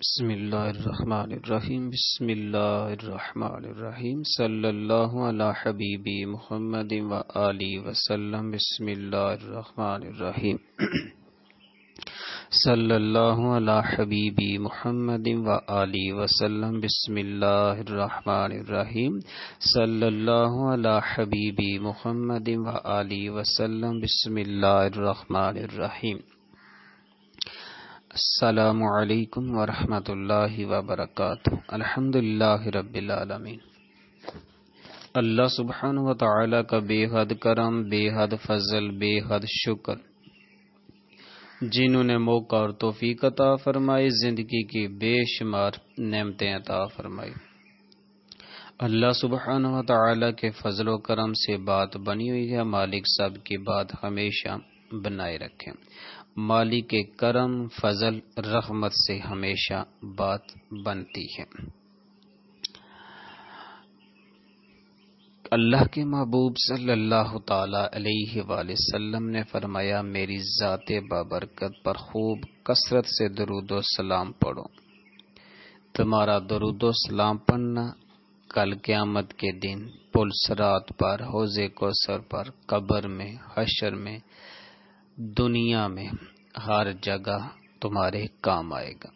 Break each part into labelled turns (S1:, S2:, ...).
S1: बिस्मिल्लाहिर्रहमानिर्रहीम सल्लल्लाहु अला हबीबी मुहम्मद व आली वसल्लम, बिस्मिल्लाहिर्रहमानिर्रहीम। सल्लल्लाहु अला हबीबी मुहम्मद व आली वसल्लम, बिस्मिल्लाहिर्रहमानिर्रहीम। सल्लल्लाहु अला हबीबी मुहम्मद व आली वसल्लम, बिस्मिल्लाहिर्रहमानिर्रहीम। अस्सलामु अलैकुम वरहमतुल्लाहि वबरकातुहू अल्हम्दुलिल्लाहि रब्बिल आलमीन अल्लाह सुब्हानहु व तआला का बेहद करम बेहद फजल बेहद शुक्र जिन्होंने मौका और तौफीक अता फरमाई ज़िंदगी की बेशुमार नेमतें अता फरमाई अल्लाह सुबहान व तआला के फजल करम से बात बनी हुई है मालिक सब की बात हमेशा बनाए रखें माली के करम फजल रहमत से हमेशा बात बनती है। अल्लाह के महबूब सल्लल्लाहु अलैहि वसल्लम ने फरमाया, मेरी ज़ात बाबरकत पर खूब कसरत से दरुदो सलाम पढ़ो। तुम्हारा दरुदो सलाम पढ़ना कल क्यामत के दिन पुलसरात पर, हौजे कोसर पर, कब्र में, हशर में दुनिया में हर जगह तुम्हारे काम आएगा।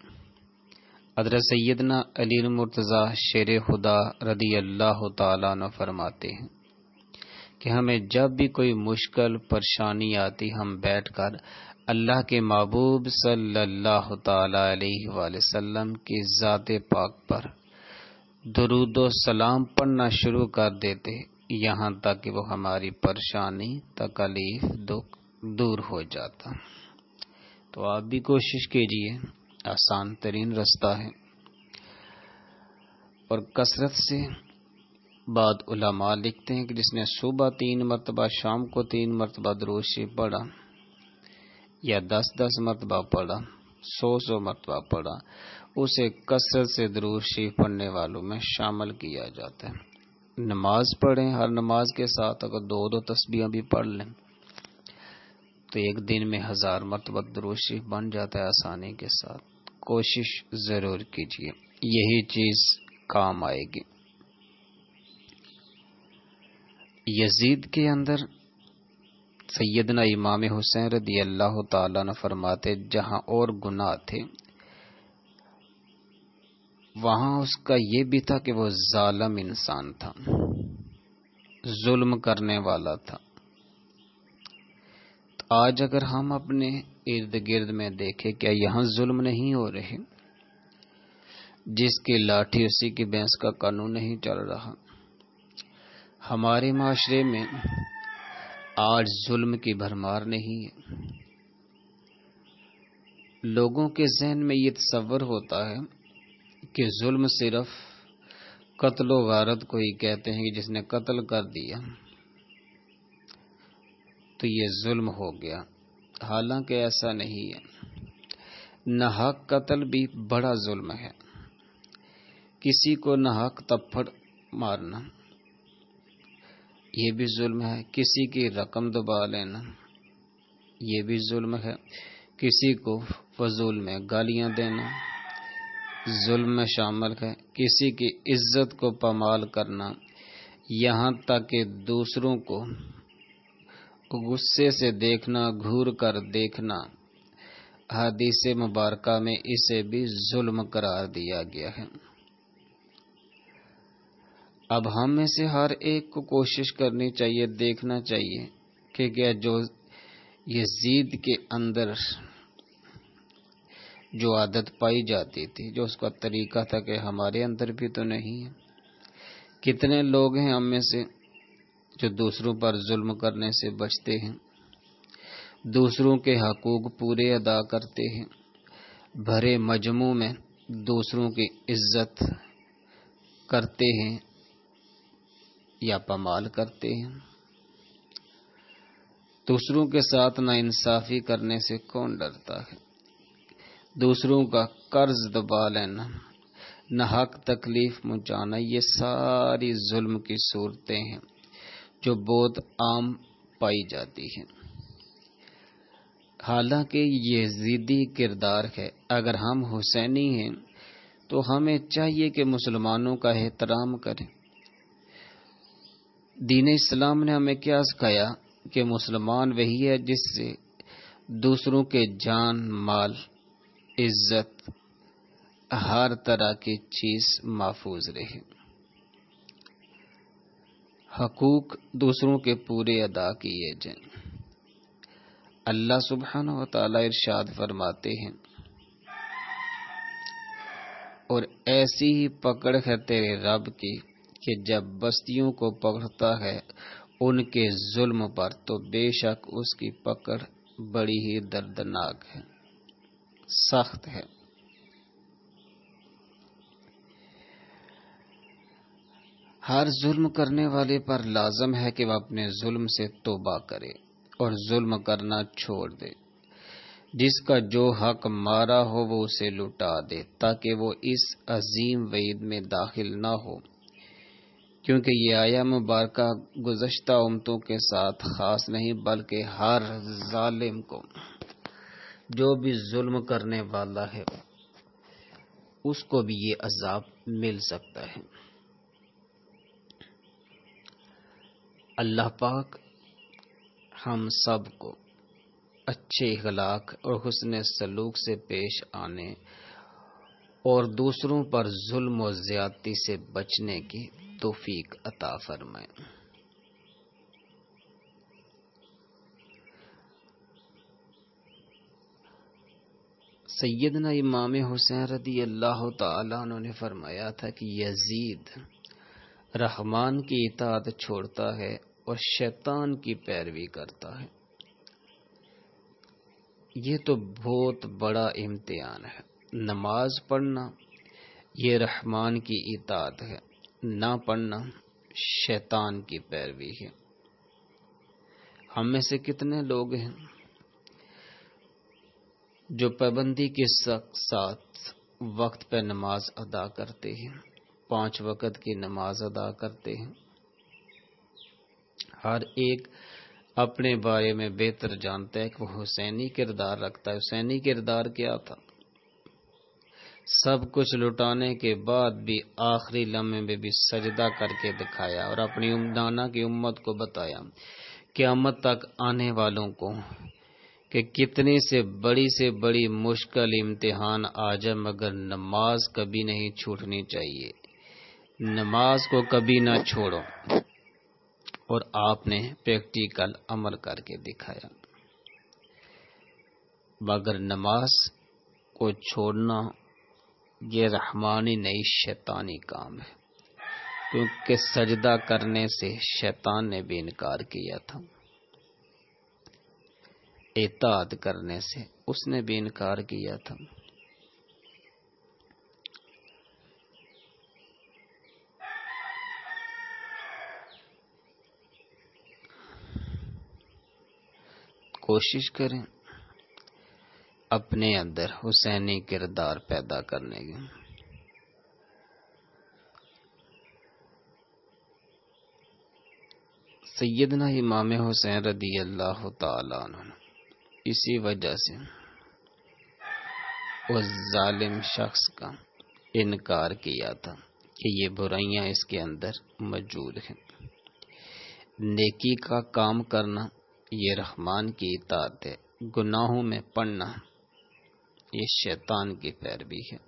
S1: अदर सैदना अली मुर्तज़ा शेर खुदा रदी अल्लाह तन फरमाते हैं कि हमें जब भी कोई मुश्किल, परेशानी आती, हम बैठकर अल्लाह के महबूब अलैहि वसल्लम की ज़ात पाक पर दरूदो सलाम पढ़ना शुरू कर देते, यहाँ तक कि वो हमारी परेशानी, तकलीफ़, दुख दूर हो जाता। तो आप भी कोशिश कीजिए, आसान तरीन रास्ता है। और कसरत से बाद उलमा लिखते हैं कि जिसने सुबह तीन मरतबा, शाम को तीन मरतबा दरोशी पढ़ा, या दस दस मरतबा पढ़ा, सौ सौ मरतबा पढ़ा, उसे कसरत से दरोशी पढ़ने वालों में शामिल किया जाता है। नमाज़ पढ़ें, हर नमाज़ के साथ अगर दो दो तस्बियाँ भी पढ़ लें तो एक दिन में हज़ार मरतबा दरोशी बन जाता है आसानी के साथ। कोशिश ज़रूर कीजिए, यही चीज़ काम आएगी। यजीद के अंदर सैदना इमाम हुसैन रदी अल्लाह न फरमाते, जहाँ और गुनाह थे, वहाँ उसका ये भी था कि वो जालम इंसान था, जुल्म करने वाला था। आज अगर हम अपने इर्द गिर्द में देखें, क्या यहाँ जुल्म नहीं हो रहे? जिसकी लाठी उसी की भैंस का कानून नहीं चल रहा। हमारे माशरे में आज जुल्म की भरमार नहीं है। लोगों के जहन में ये तस्वर होता है कि जुल्म सिर्फ़ कत्लो गारत को ही कहते हैं कि जिसने कत्ल कर दिया। तो ये जुल्म हो गया। हालाँकि ऐसा नहीं है। नहक कत्ल भी बड़ा जुल्म है। किसी को नहक तप्पड़ मारना, ये भी जुल्म है। किसी की रकम दबा लेना, ये भी जुल्म है। किसी को फजूल में गालियाँ देना, जुल्म में शामिल है। किसी की इज़्ज़त को पमाल करना, यहाँ तक कि दूसरों को गुस्से से देखना, घूर कर देखना। हदीस मुबारक में इसे भी जुल्म करार दिया गया है। अब हम में से हर एक को कोशिश करनी चाहिए, देखना चाहिए कि क्या जो यजीद के अंदर जो आदत पाई जाती थी, जो उसका तरीका था कि हमारे अंदर भी तो नहीं है। कितने लोग हैं हम में से जो दूसरों पर जुल्म करने से बचते हैं। दूसरों के हकूक पूरे अदा करते हैं। भरे मजमू में दूसरों की इज़्ज़त करते हैं या पमाल करते हैं। दूसरों के साथ ना इंसाफी करने से कौन डरता है? दूसरों का कर्ज दबा लेना, न हक तकलीफ़ पहुंचाना ये सारी जुल्म की सूरतें हैं। जो बहुत आम पाई जाती है। हालाँकि ये जिदी किरदार है। अगर हम हुसैनी हैं तो हमें चाहिए कि मुसलमानों का एहतराम करें। दीन इस्लाम ने हमें क्या सिखाया? कि मुसलमान वही है जिससे दूसरों के जान, माल, इज़्ज़त, हर तरह की चीज़ महफूज रहे। हकूक दूसरों के पूरे अदा किए जाए। अल्लाह सुबहान ताला फरमाते हैं, और ऐसी ही पकड़ है तेरे रब की कि जब बस्तियों को पकड़ता है, उनके जुल्म पर तो बेशक उसकी पकड़ बड़ी ही दर्दनाक है, सख्त है। हर जुल्म करने वाले पर लाजम है कि वह अपने जुल्म से तोबा करे और जुल्म करना छोड़ दे। जिसका जो हक मारा हो, वो उसे लुटा दे, ताकि वो इस अजीम वईद में दाखिल ना हो। क्योंकि ये आया मुबारक गुजश्ता उमतों के साथ खास नहीं, बल्कि हर जालिम को, जो भी जुल्म करने वाला है, उसको भी ये अजाब मिल सकता है। अल्लाह पाक हम सबको अच्छे इखलाक और हसन सलूक से पेश आने और दूसरों पर जुल्म और ज्यादती से बचने की तोफीक अता फरमाए। सैदना इमाम हुसैन रदी अल्लाह तला ने फरमाया था कि यजीद रहमान की इतात छोड़ता है और शैतान की पैरवी करता है। ये तो बहुत बड़ा इम्तिहान है। नमाज़ पढ़ना, ये रहमान की इतात है। ना पढ़ना, शैतान की पैरवी है। हम में से कितने लोग हैं जो पाबंदी के साथ वक्त पर नमाज़ अदा करते हैं? पाँच वक्त की नमाज़ अदा करते हैं। हर एक अपने बारे में बेहतर जानता है कि वो हुसैनी किरदार रखता है। हुसैनी किरदार क्या था? सब कुछ लुटाने के बाद भी आखिरी लम्हे में भी सजदा करके दिखाया और अपनी नाना की उम्मत को बताया। क्यामत तक आने वालों को कि कितनी से बड़ी से बड़ी मुश्किल, इम्तिहान आ जाए मगर नमाज़ कभी नहीं छूटनी चाहिए। नमाज़ को कभी ना छोड़ो। और आपने प्रैक्टिकल अमल करके दिखाया। मगर नमाज़ को छोड़ना, ये रहमानी नई शैतानी काम है। क्योंकि सजदा करने से शैतान ने भी इनकार किया था। एताद करने से उसने भी इनकार किया था। कोशिश करें अपने अंदर हुसैनी किरदार पैदा करने की। सैदना इमाम हुसैन रदी अल्लाह इसी वजह से उस जालिम शख्स का इनकार किया था कि ये बुराइयाँ इसके अंदर मौजूद हैं। नेकी का काम करना ये रहमान की इतात है गुनाहों में पढ़ना ये शैतान की पैरवी है।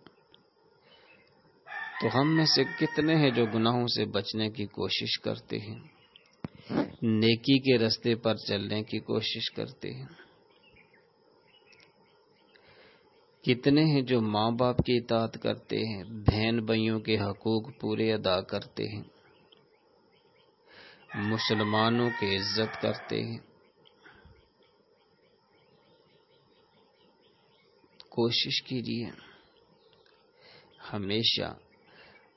S1: तो हम में से कितने हैं जो गुनाहों से बचने की कोशिश करते हैं? नेकी के रास्ते पर चलने की कोशिश करते हैं। कितने हैं जो माँ बाप की इतात करते हैं? बहन भाइयों के हकूक पूरे अदा करते हैं। मुसलमानों की इज़्ज़त करते हैं। कोशिश कीजिए। हमेशा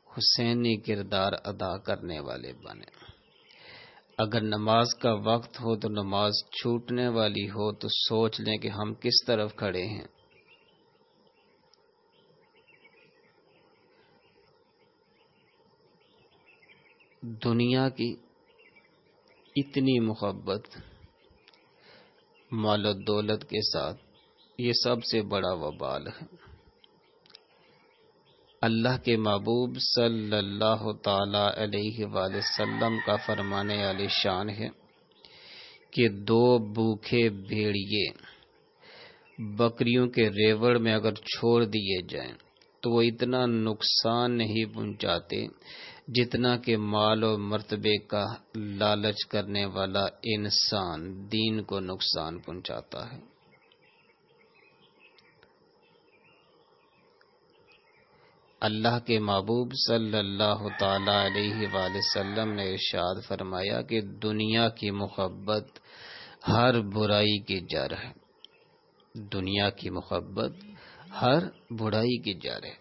S1: हुसैनी किरदार अदा करने वाले बने। अगर नमाज़ का वक्त हो तो नमाज़ छूटने वाली हो तो सोच लें कि हम किस तरफ़ खड़े हैं। दुनिया की इतनी मोहब्बत मालो दौलत के साथ ये सबसे बड़ा वबाल है। अल्लाह के महबूब सल्लल्लाहु ताला अलैहि वसल्लम का फरमाने वाली शान है कि दो भूखे भेड़िए बकरियों के रेवड़ में अगर छोड़ दिए जाएँ तो वो इतना नुकसान नहीं पहुंचाते जितना कि माल और मर्तबे का लालच करने वाला इंसान दीन को नुकसान पहुंचाता है। अल्लाह के महबूब सल्लल्लाहु अलैहि वसल्लम ने इरशाद फरमाया कि दुनिया की मोहब्बत हर बुराई की जड़ है। दुनिया की मोहब्बत हर बुराई की जड़ है।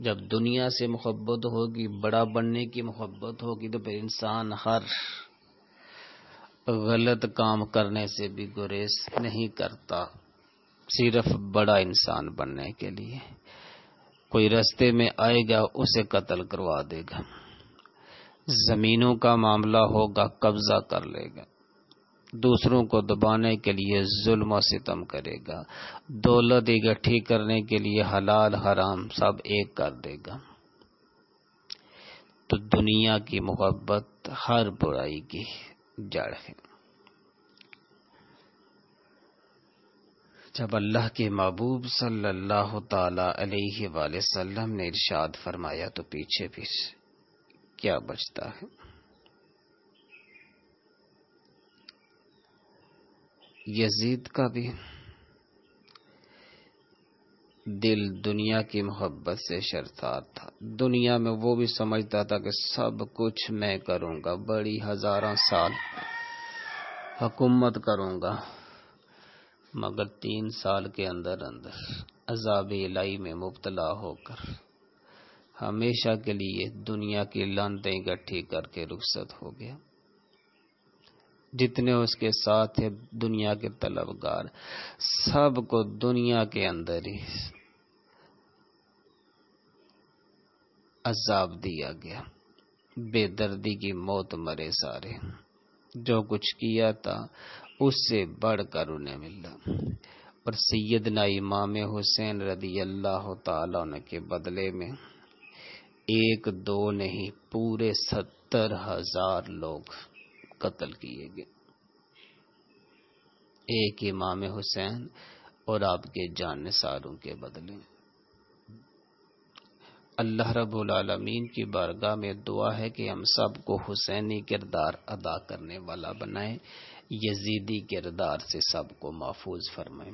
S1: जब दुनिया से मोहब्बत होगी, बड़ा बनने की मोहब्बत होगी तो फिर इंसान हर गलत काम करने से भी गुरेज नहीं करता। सिर्फ़ बड़ा इंसान बनने के लिए। कोई रास्ते में आएगा उसे कत्ल करवा देगा। जमीनों का मामला होगा, कब्जा कर लेगा। दूसरों को दबाने के लिए जुल्म सितम करेगा। दौलत इकट्ठी करने के लिए हलाल, हराम सब एक कर देगा। तो दुनिया की मोहब्बत हर बुराई की जड़ है। जब अल्लाह के महबूब वसल्लम ने इरशाद फरमाया तो पीछे भी क्या बचता है? यजीद का भी। दिल दुनिया की मोहब्बत से शर्तार था। दुनिया में वो भी समझता था कि सब कुछ मैं करूँगा, बड़ी हज़ारों साल हुकूमत करूँगा। मगर तीन साल के अंदर अंदर अजाब इलाई में मुबतला होकर हमेशा के लिए दुनिया की लानतें इकट्ठी करके रुखसत हो गया। जितने उसके साथ थे दुनिया के तलबगार सबको दुनिया के अंदर ही अजाब दिया गया। बेदर्दी की मौत मरे सारे। जो कुछ किया था उससे बढ़कर उन्हें मिला। और सैदना इमाम हुसैन रदी अल्लाह तला के बदले में एक दो नहीं, पूरे सत्तर हज़ार लोग कत्ल किए गए। एक इमाम हुसैन और आपके जान सारों के बदले। अल्लाह रब्बुल आलमीन की बारगाह में दुआ है कि हम सबको हुसैनी किरदार अदा करने वाला बनाए, यजीदी किरदार से सबको महफूज फरमाए।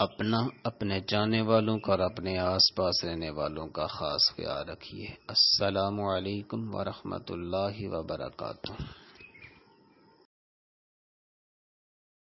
S1: अपना, अपने जाने वालों का और अपने आस पास रहने वालों का खास ख्याल रखिए। अस्सलाम वालेकुम वरहमतुल्लाहि वबरकातुहू।